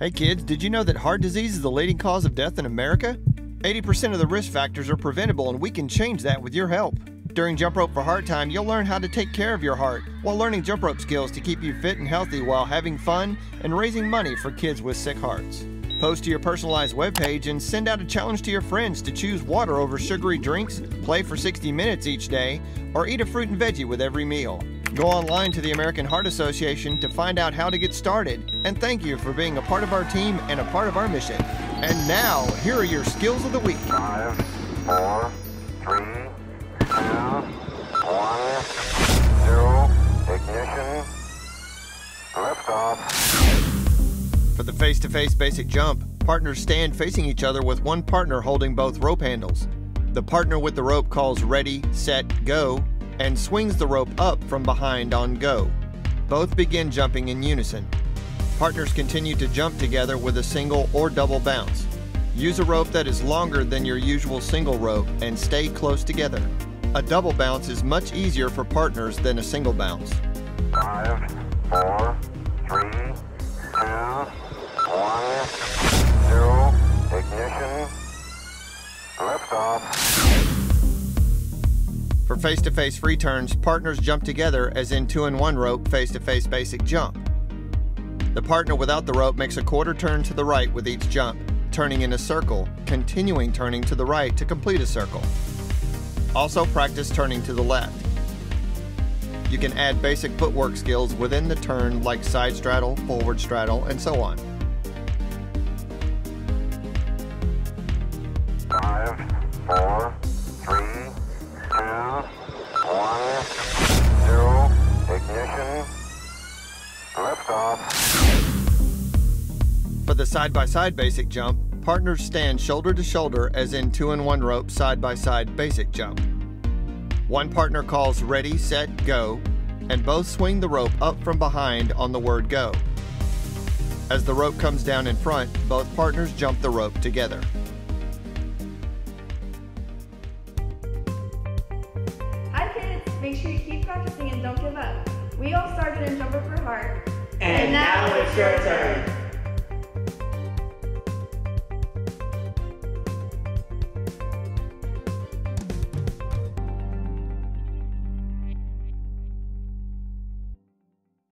Hey kids, did you know that heart disease is the leading cause of death in America? 80% of the risk factors are preventable, and we can change that with your help. During Jump Rope for Heart Time, you'll learn how to take care of your heart while learning jump rope skills to keep you fit and healthy while having fun and raising money for kids with sick hearts. Post to your personalized webpage and send out a challenge to your friends to choose water over sugary drinks, play for 60 minutes each day, or eat a fruit and veggie with every meal. Go online to the American Heart Association to find out how to get started. And thank you for being a part of our team and a part of our mission. And now, here are your skills of the week. Five, four, three, two, one, zero. Ignition. Liftoff. For the face to face basic jump, partners stand facing each other with one partner holding both rope handles. The partner with the rope calls ready, set, go, and swings the rope up from behind on go. Both begin jumping in unison. Partners continue to jump together with a single or double bounce. Use a rope that is longer than your usual single rope and stay close together. A double bounce is much easier for partners than a single bounce. Five, four, three, two, one, zero. Ignition. Liftoff. For face to face free turns, partners jump together as in two in one rope face to face basic jump. The partner without the rope makes a quarter turn to the right with each jump, turning in a circle, continuing turning to the right to complete a circle. Also practice turning to the left. You can add basic footwork skills within the turn like side straddle, forward straddle, and so on. Five, four, side by side basic jump, partners stand shoulder to shoulder as in two in one rope side by side basic jump. One partner calls ready, set, go, and both swing the rope up from behind on the word go. As the rope comes down in front, both partners jump the rope together. Hi kids, make sure you keep practicing and don't give up. We all started in Jump Rope for Heart. And now it's your turn.